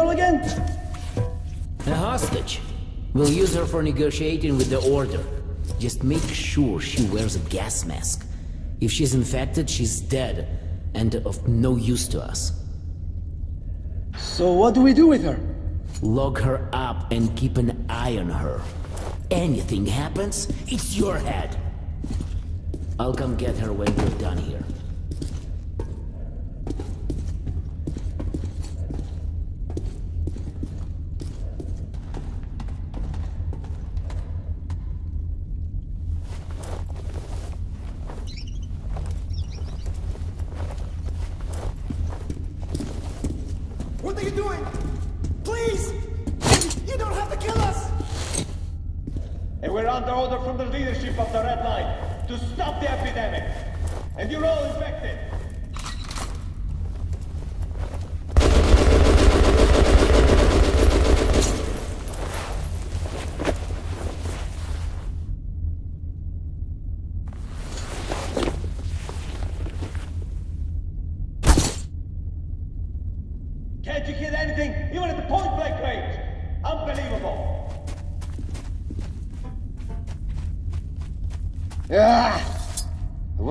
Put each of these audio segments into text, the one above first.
girl again? A hostage. We'll use her for negotiating with the Order. Just make sure she wears a gas mask. If she's infected, she's dead, and of no use to us. So, what do we do with her? Lock her up and keep an eye on her. Anything happens, it's your head. I'll come get her when we're done here.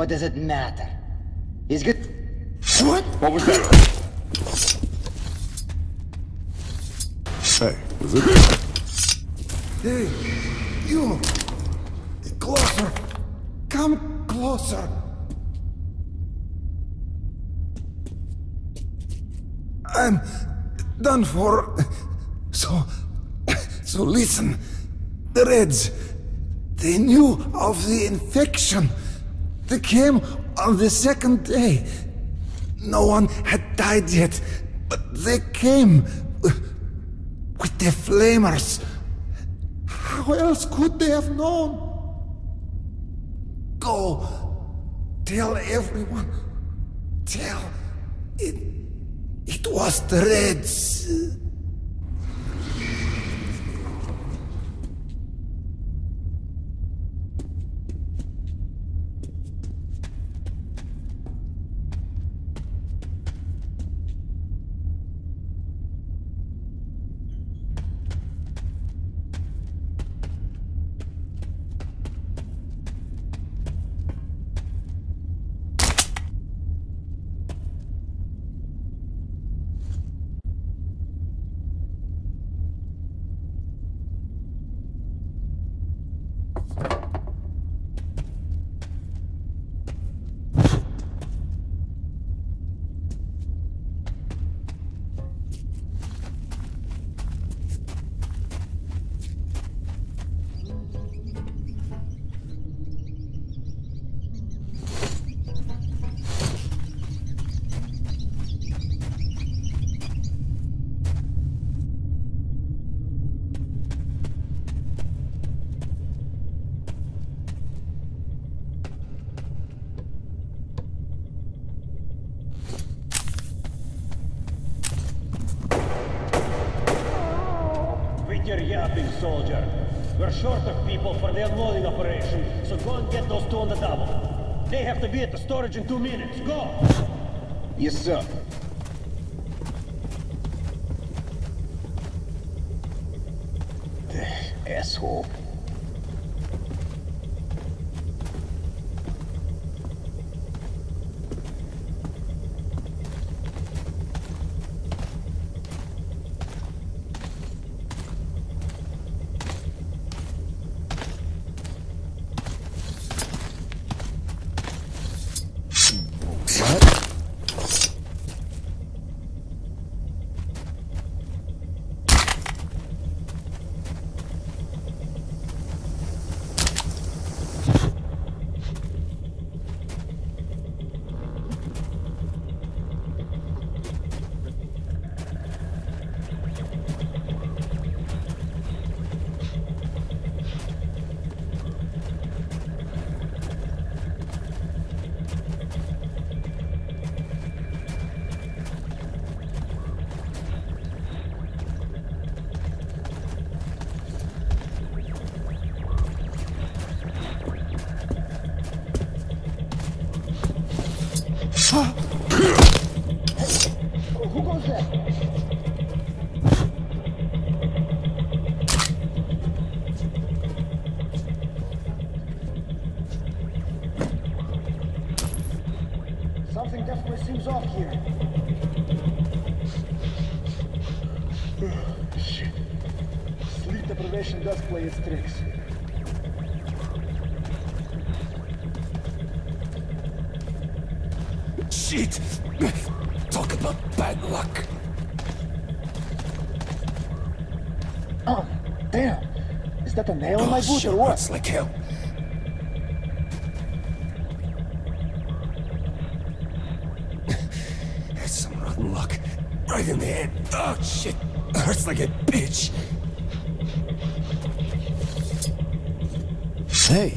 What does it matter? He's good. What? What was that? Hey, is it? Hey, you! Closer! Come closer! I'm done for. So. So listen. The Reds. They knew of the infection. They came on the second day. No one had died yet, but they came uh, with the flamers. How else could they have known? Go. Tell everyone. Tell. It. It was the Reds. Quit your yapping, soldier. We're short of people for the unloading operation, so go and get those two on the double. They have to be at the storage in two minutes. Go! Yes, sir. Shit! Talk about bad luck. Oh, damn. Is that a nail in my Oh, boot shit, or what? hurts like hell. That's some rotten luck. Right in the head. Oh, shit. Hurts like a bitch. Hey.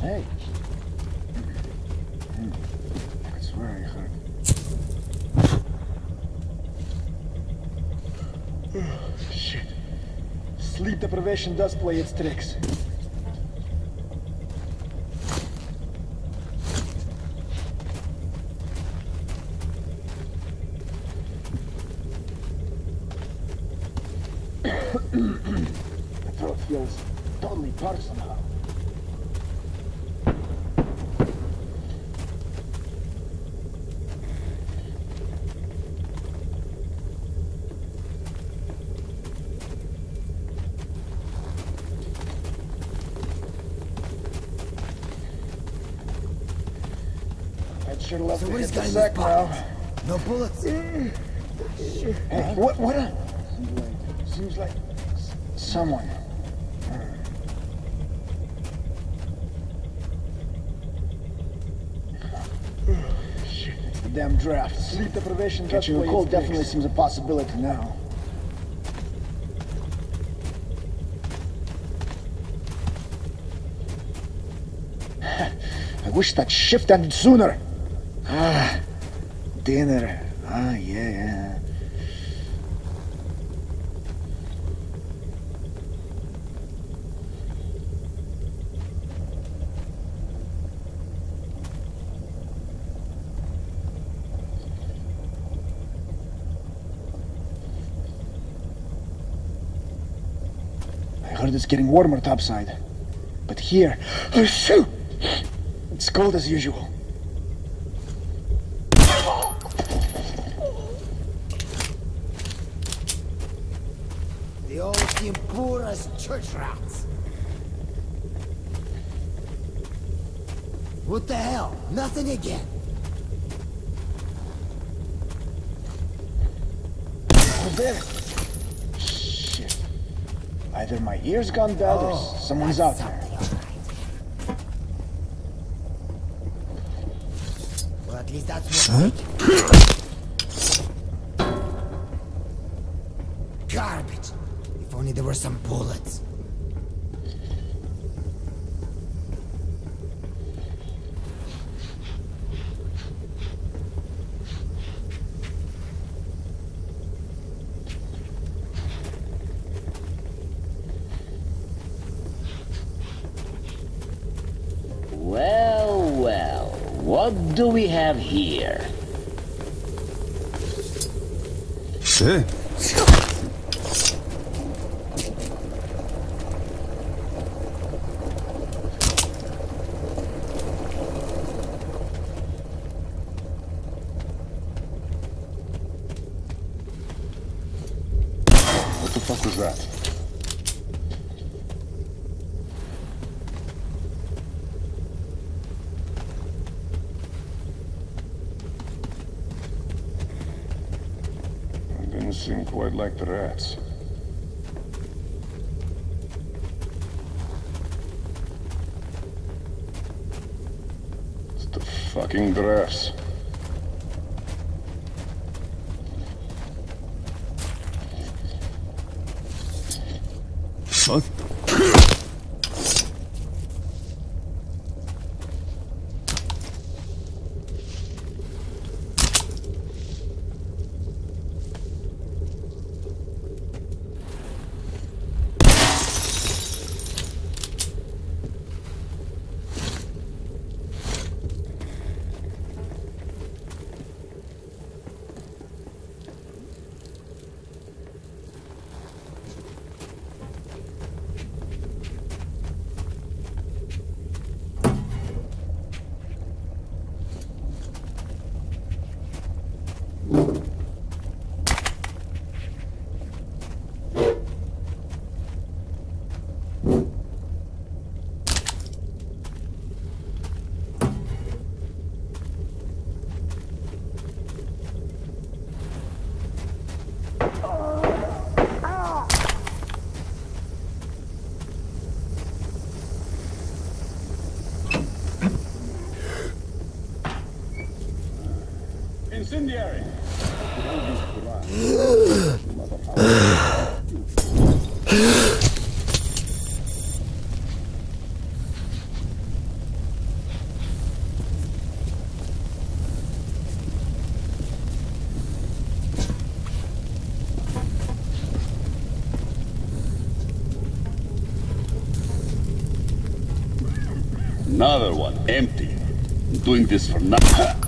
Hey. Hmm. I swear I. Shit. Sleep deprivation does play its tricks. Sure love to Somebody's hit the sack now. No bullets. Eh, hey, what? What? A, seems like someone. Shit, it's the damn draft. Sleep deprivation. Catching a cold definitely seems a possibility now. I wish that shift ended sooner. Dinner. Ah, yeah, yeah. I heard it's getting warmer topside. But here, oh shoot! It's cold as usual. They all seem poor as church rats. What the hell? Nothing again. Oh. Shit. Either my ears gone bad or Oh, someone's out that's there. something, all right. Well, at least that's what. Garbage. If only there were some bullets. Well, well, what do we have here? Hey. What the fuck was that? seem quite like the rats. It's the fucking drafts. What? Incendiary! Another one, empty. I'm doing this for nothing.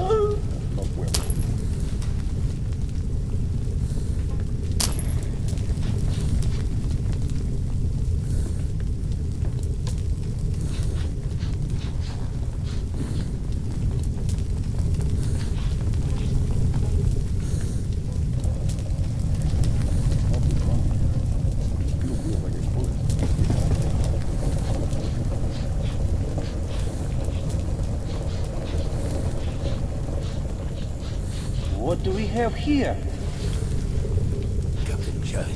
What do we have here? Captain Jai.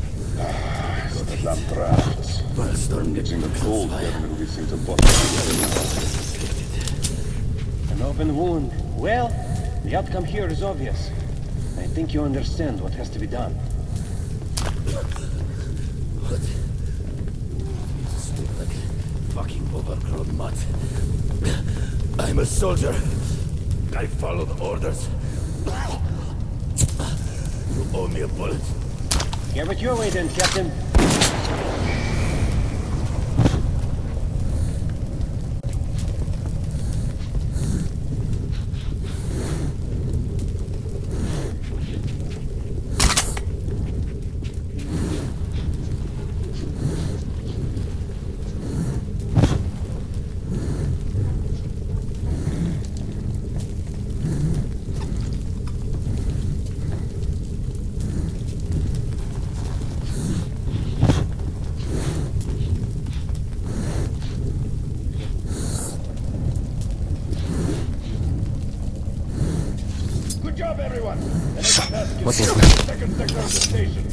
The damn drafts. Bullstorm Mixing the cold together with these things are An open wound. Well, the outcome here is obvious. I think you understand what has to be done. What? Speak like fucking overgrown mutt. I'm a soldier. I followed orders. You owe me a bullet. Have it your way then, Captain. What was that?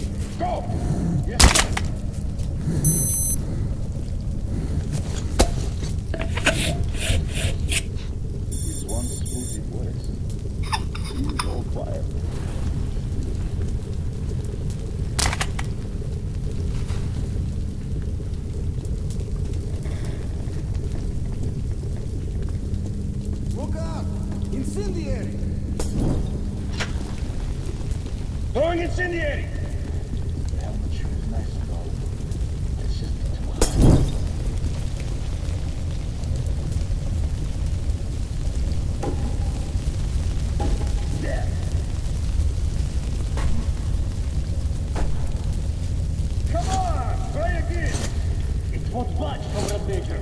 Budge, Comrade Major.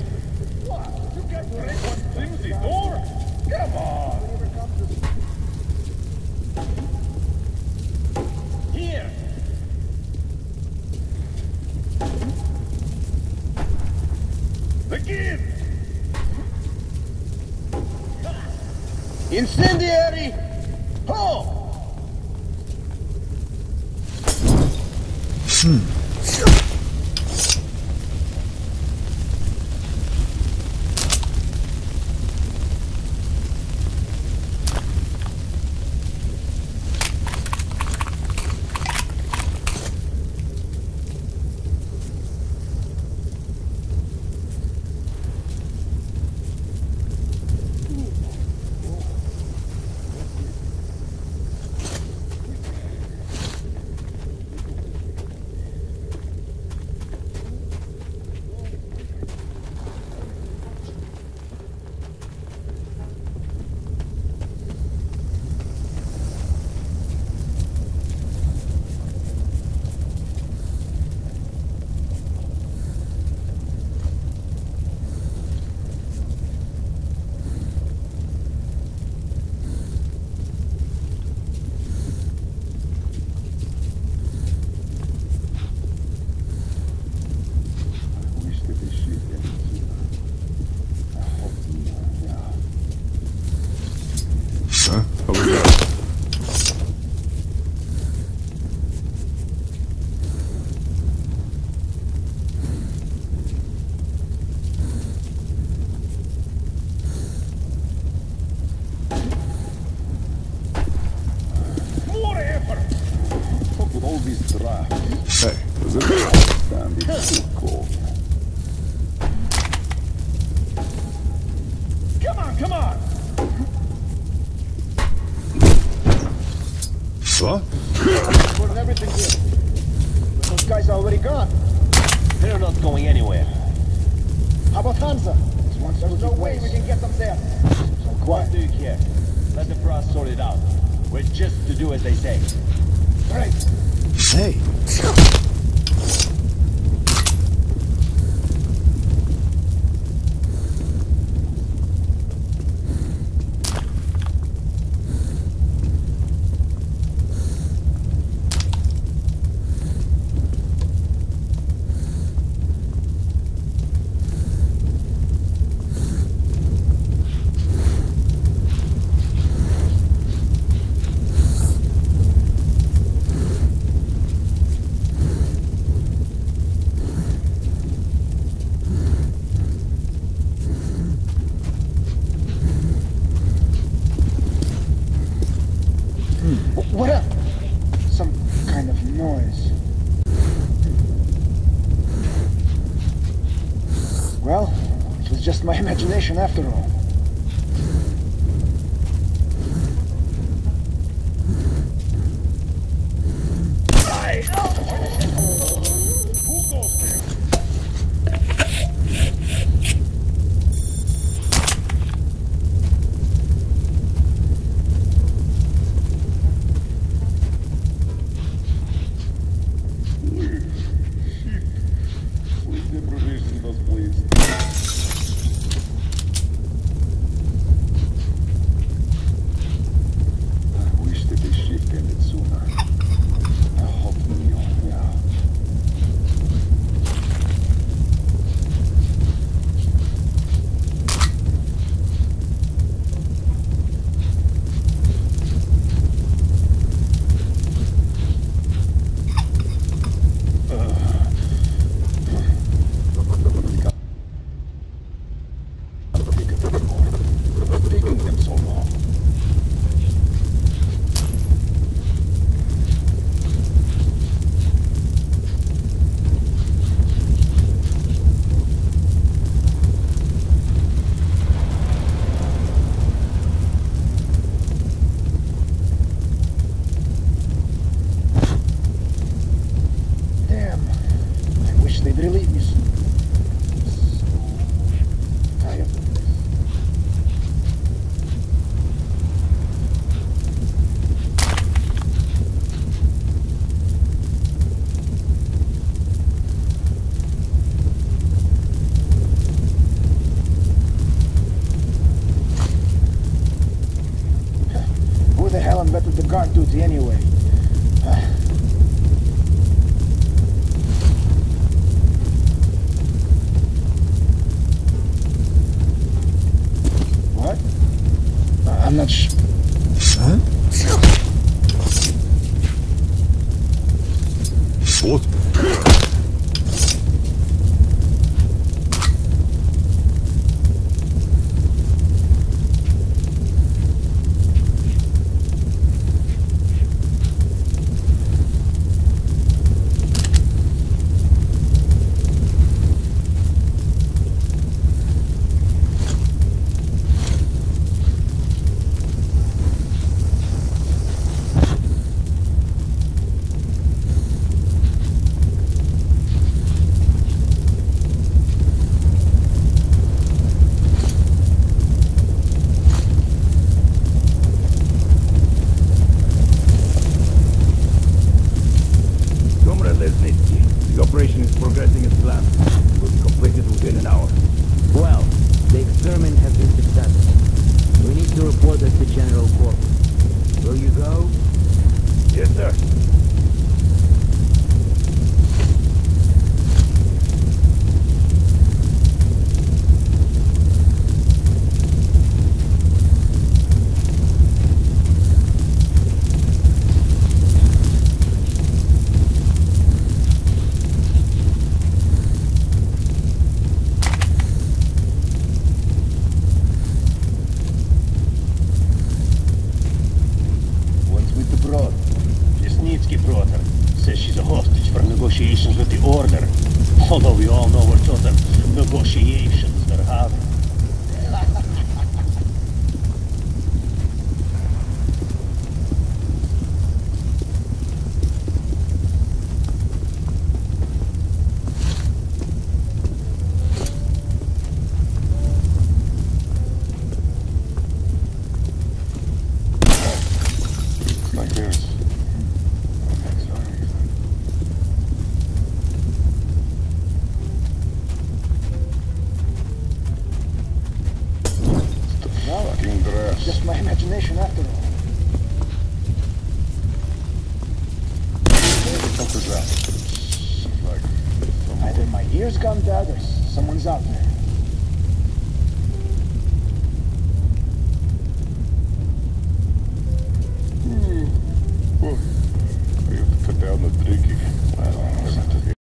What? You can't break one flimsy door? Come on! Here! Again! Incendiary! Putting everything here. But those guys are already gone. They're not going anywhere. How about Hansa? There's no way we can get them there. So quiet. What do you care? Let the brass sort it out. We're just to do as they say. All right. Hey.